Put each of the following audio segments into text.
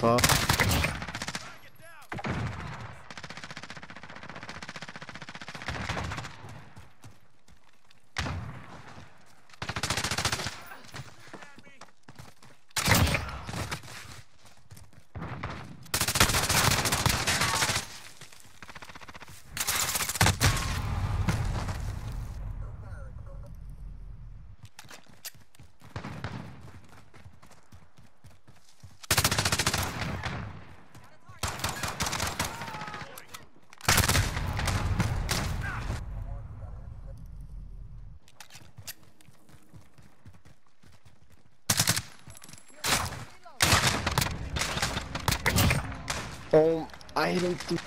pas. Oh, I hit him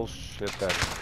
Bullshit that.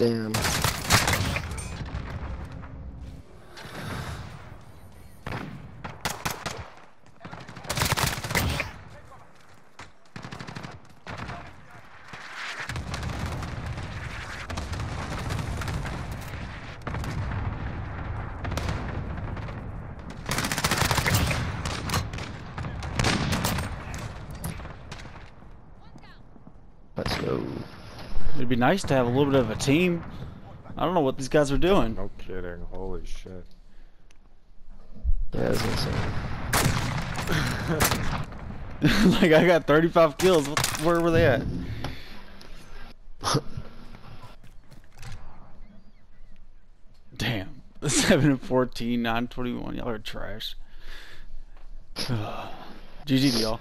Damn. Let's go. It'd be nice to have a little bit of a team. I don't know what these guys are doing. No kidding. Holy shit. Yeah, that's insane. like I got 35 kills. Where were they at? Damn. 7 and 14, 9 21. Y'all are trash. GG to y'all.